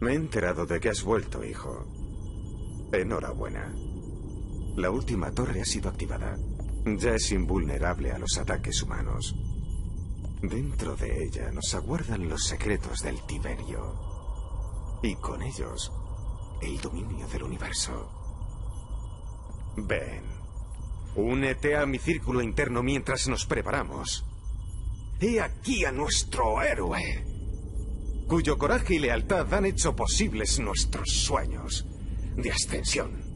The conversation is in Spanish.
Me he enterado de que has vuelto, hijo. Enhorabuena. La última torre ha sido activada. Ya es invulnerable a los ataques humanos. Dentro de ella nos aguardan los secretos del Tiberio. Y con ellos, el dominio del universo. Ven, únete a mi círculo interno mientras nos preparamos. He aquí a nuestro héroe, cuyo coraje y lealtad han hecho posibles nuestros sueños de ascensión.